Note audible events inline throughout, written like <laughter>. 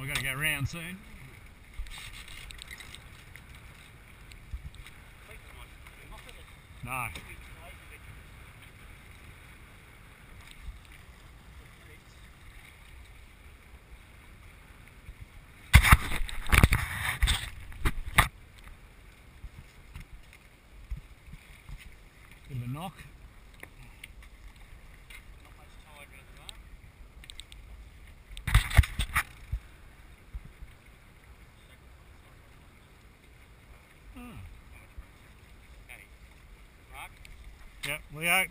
we've got to go round soon. No. Bit of a knock. Oh. Yep, we Yep.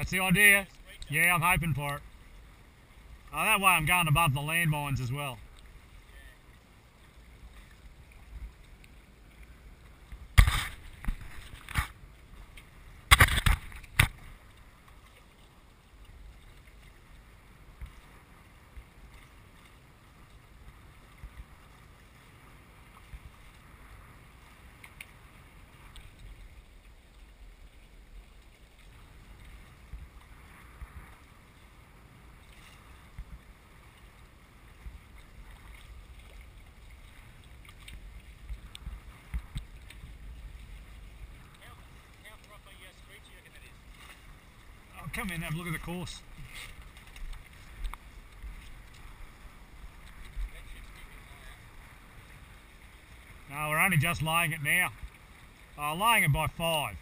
That's the idea. Yeah, I'm hoping for it. Oh, that way I'm going above the landmines as well. Come in have look at the course. No, we're only just laying it now. Uh, laying it by five.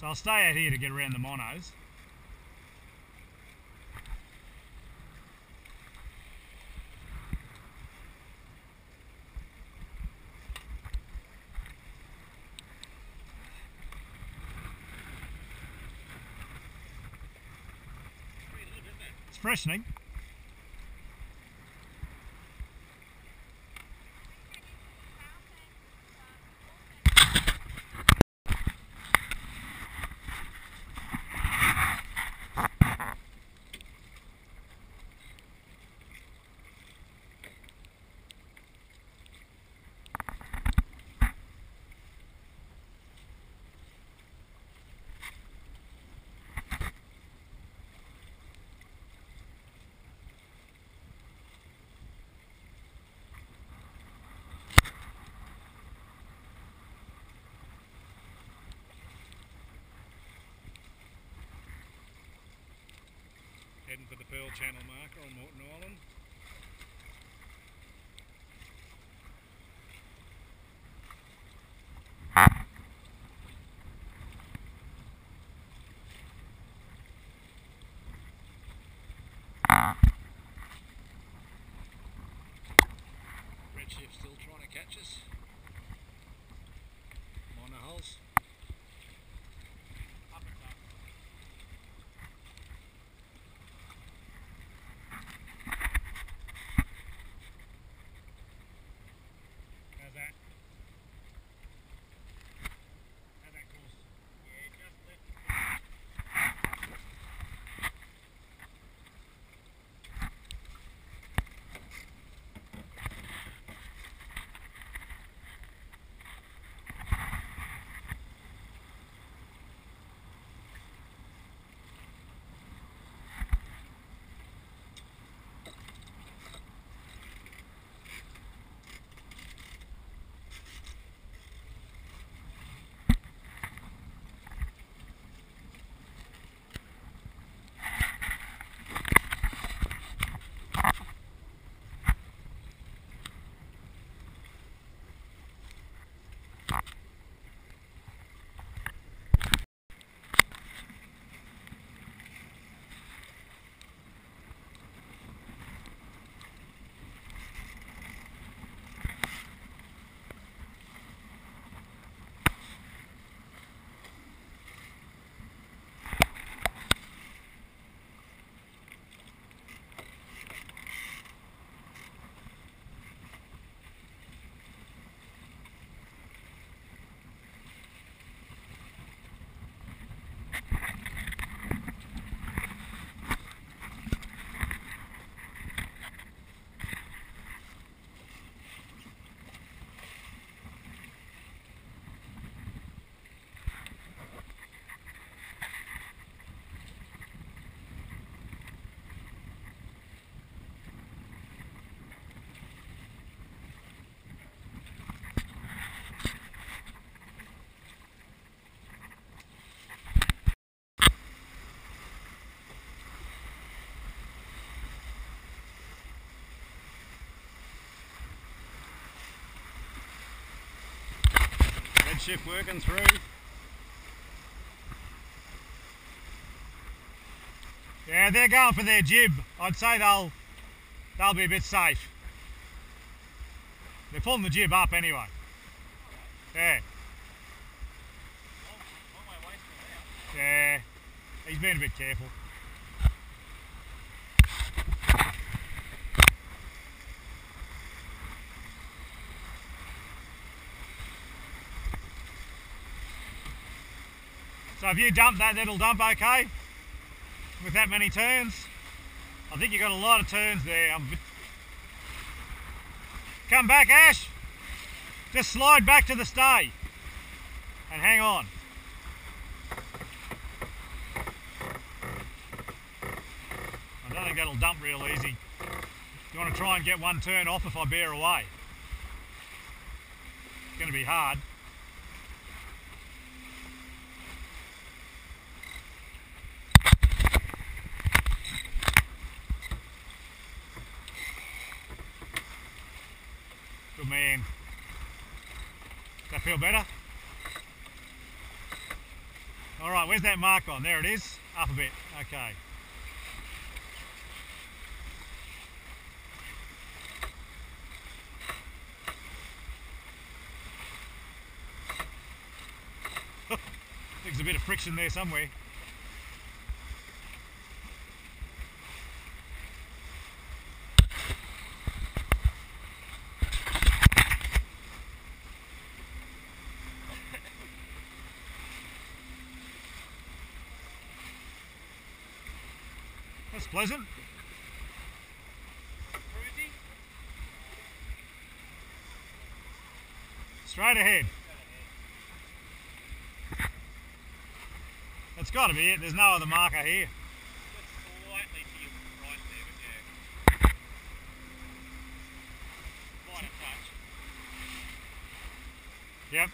So I'll stay out here to get around the monos. It's freshening. Heading for the Pearl Channel marker on Moreton Island. Redshift working through. Yeah, they're going for their jib. I'd say they'll they'll be a bit safe. They're pulling the jib up anyway. Yeah. Yeah. He's been a bit careful. So if you dump that, that'll dump okay with that many turns. I think you've got a lot of turns there. Come back, Ash. Just slide back to the stay and hang on. I don't think that'll dump real easy. You want to try and get one turn off if I bear away. It's going to be hard. Man. Does that feel better? All right, where's that mark on? There it is. Up a bit. Okay. <laughs> There's a bit of friction there somewhere. That's pleasant. Straight ahead. That's got to be it. There's no other marker here. Slightly to your right there, but yeah. Minor touch. Yep.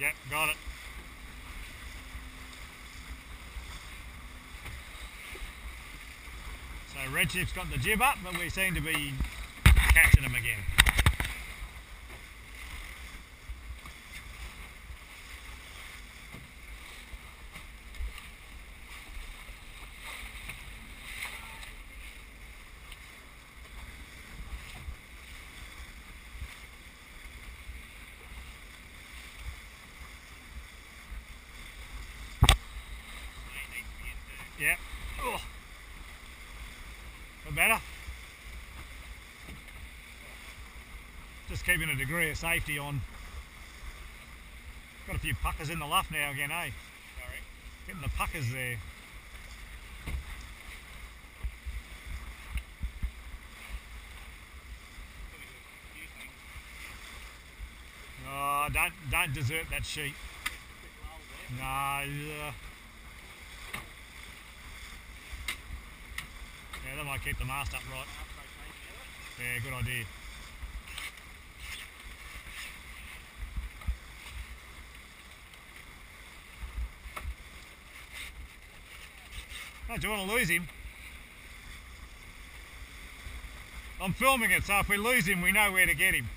Yep, got it. So Redshift's got the jib up, but we seem to be catching them again. Yep. Oh. Better? Just keeping a degree of safety on. Got a few puckers in the luff now again, eh? Sorry. Getting the puckers there. Oh, don't don't desert that sheet. Bit low there. No. Uh, yeah, that might keep the mast up right. Half rotation of it. Yeah, good idea. Oh, Don't you want to lose him? I'm filming it, so if we lose him, we know where to get him.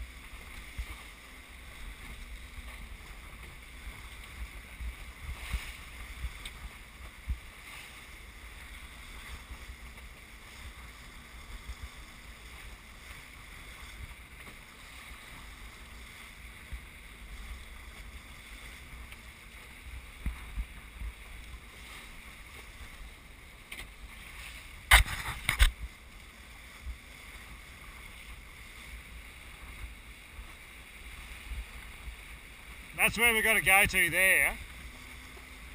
That's where we've got to go to there,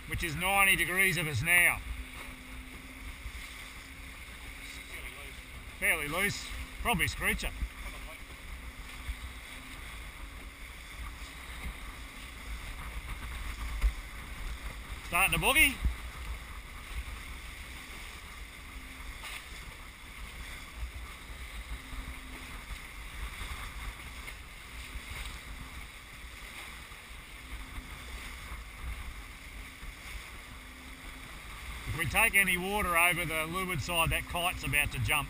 which is 90 degrees of us now. Fairly loose. Probably screecher. Starting to boogie. If we take any water over the leeward side, that kite's about to jump.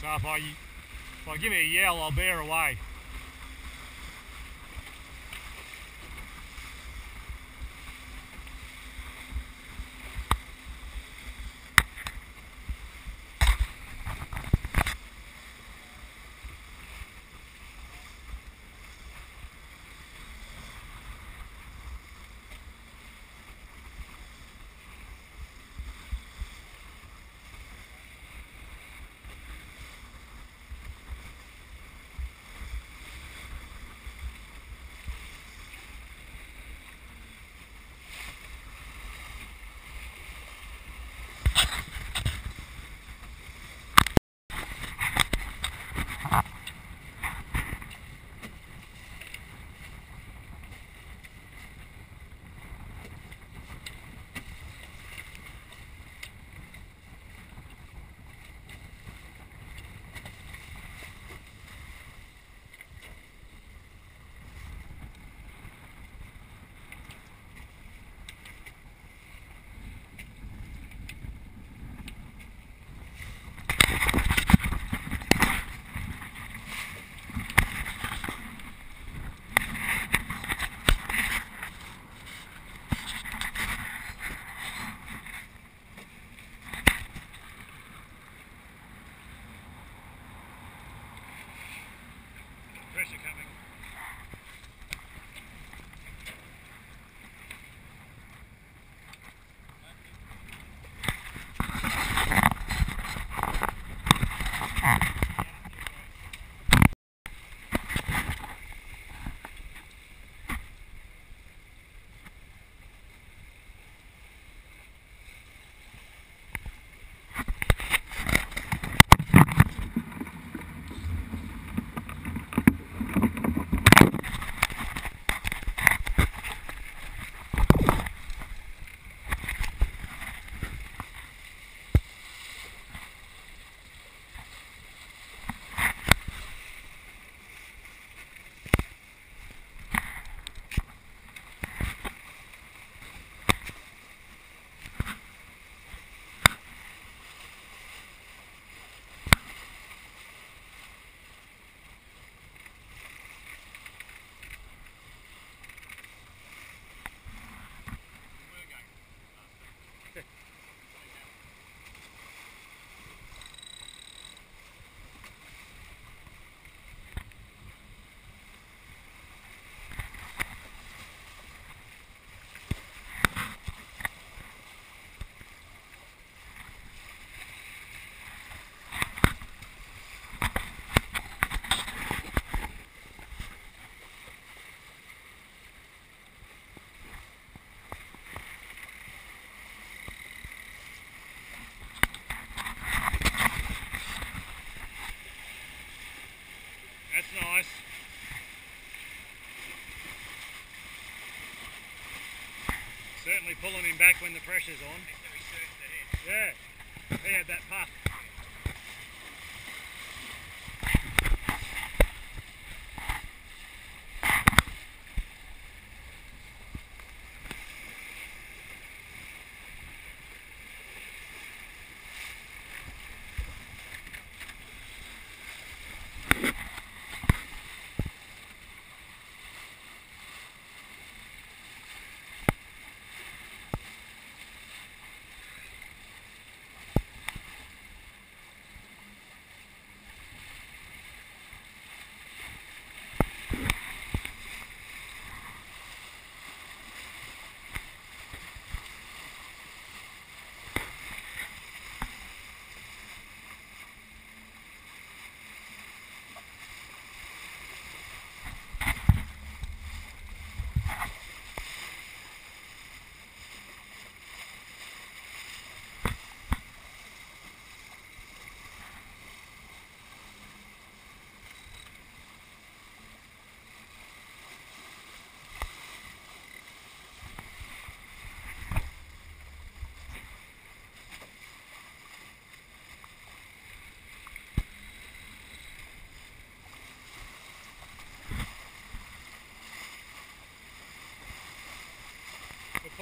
So if I, if I give it a yell, I'll bear away. pulling him back when the pressure's on. Yeah, he had that puff.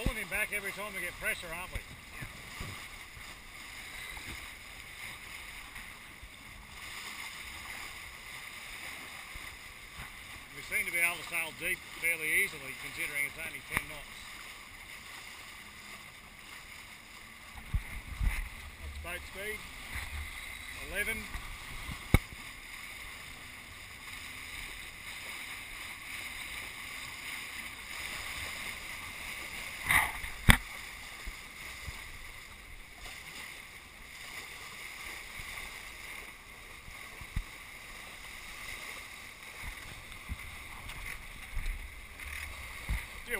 pulling him back every time we get pressure, aren't we? Yeah. We seem to be able to sail deep fairly easily, considering it's only 10 knots. What's boat speed? 11.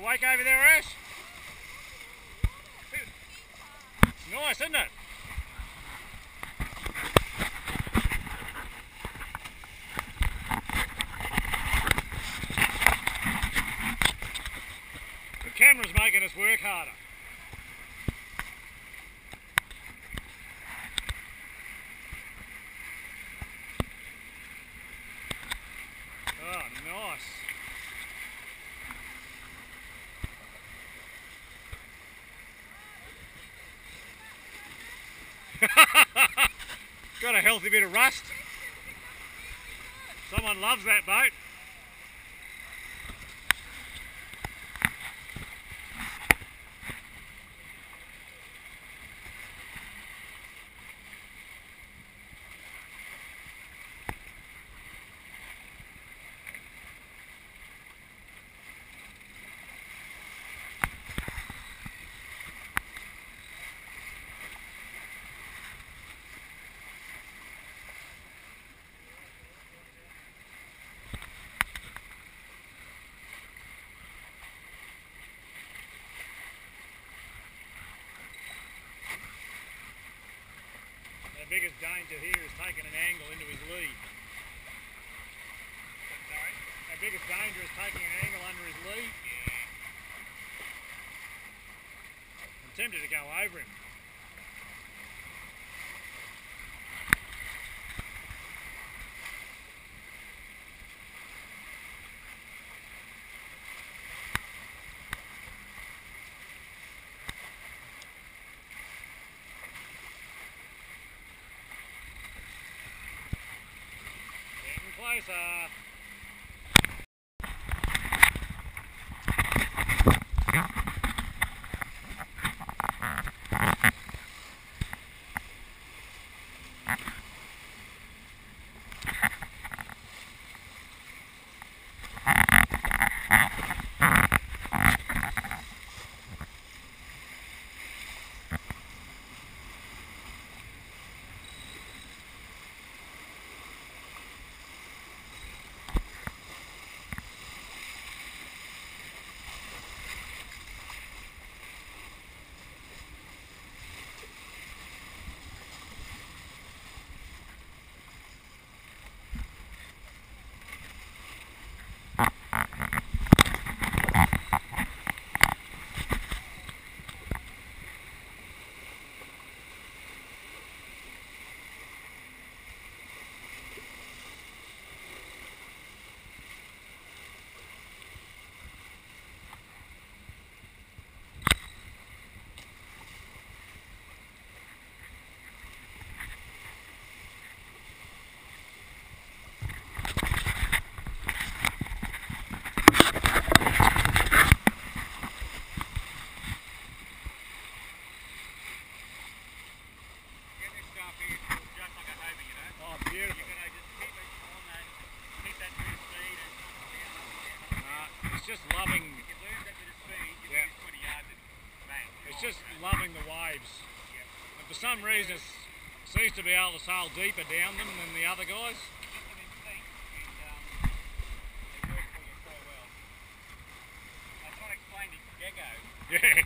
You awake over there, Ash? Nice, isn't it? The camera's making us work harder. Oh, nice. Got a healthy bit of rust. Someone loves that boat. The biggest danger here is taking an angle into his lead. Sorry? The biggest danger is taking an angle under his lead. I'm tempted to go over him. Getting closer. Get this stuff here it's just like a hover, you know? Oh, beautiful. You're gonna just keep it on that, keep that bit of speed and down, up, down, up, Uh, it's just loving, If you lose that bit of speed, you Yeah. lose 20 yards and bang. it's you're just off, you know? loving the waves. Yeah. And for some reason, it seems to be able to sail deeper down them than the other guys. Just <laughs> an instinct and um, they work for you so well. I was trying to explain to Gecko. Yeah,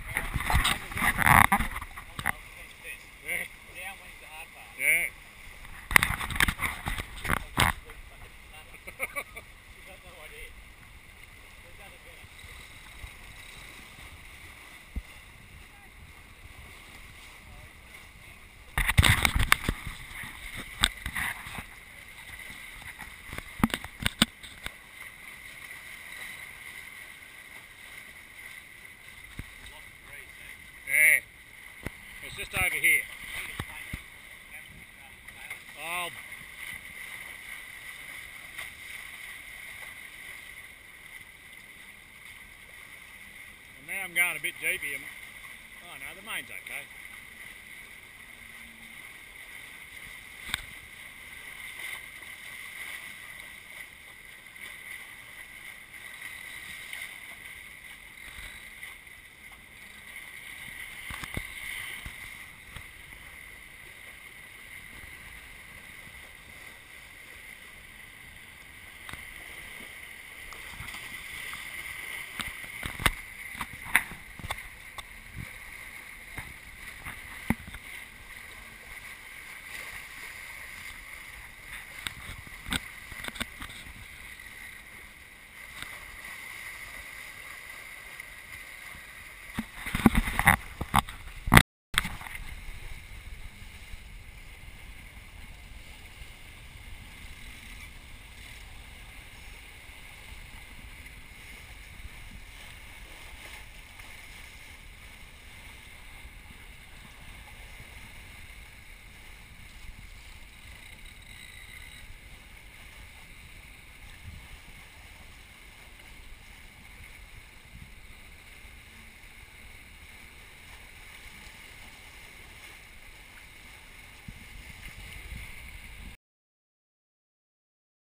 yeah, Downwind's the hard part. yeah. She's got no idea. There's nothing better. Lost the breeze, eh? Yeah. I'm going a bit deep here. Oh no, the main's okay.